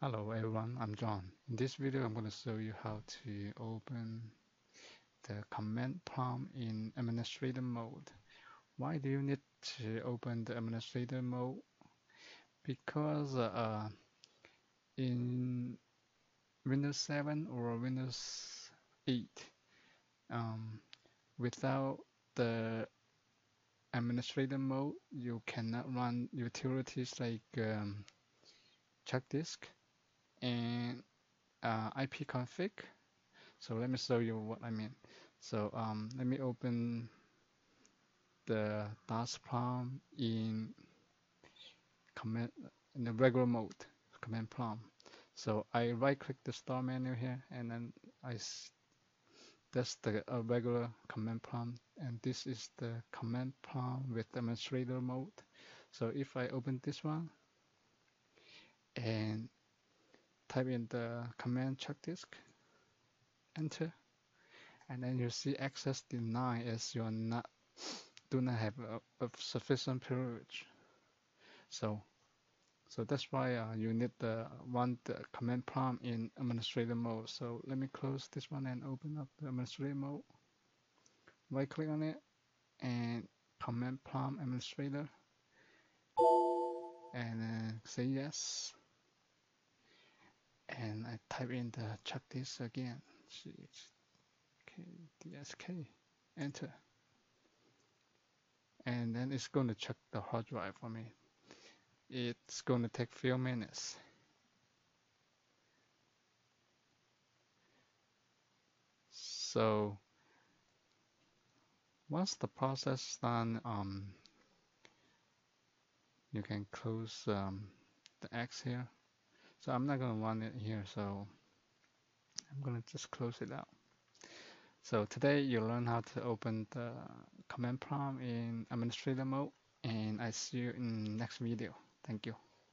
Hello everyone, I'm John. In this video, I'm going to show you how to open the command prompt in administrator mode. Why do you need to open the administrator mode? Because uh, in Windows 7 or Windows 8, um, without the administrator mode, you cannot run utilities like um, check disk and uh, ipconfig. So let me show you what I mean. So um, let me open the task prompt in command in the regular mode, command prompt. So I right click the start menu here and then I that's the uh, regular command prompt and this is the command prompt with administrator mode. So if I open this one and type in the command check disk, enter, and then you see access denied as you're not do not have a, a sufficient privilege. So so that's why uh, you need the run the command prompt in administrator mode. So let me close this one and open up the administrator mode. Right click on it and command prompt administrator and say yes Type in the check this again DSK enter. And then it's going to check the hard drive for me. It's going to take few minutes. So once the process done um, you can close um, the X here so I'm not going to run it here, so I'm going to just close it out. So today you learn how to open the command prompt in administrator mode and I see you in next video. Thank you.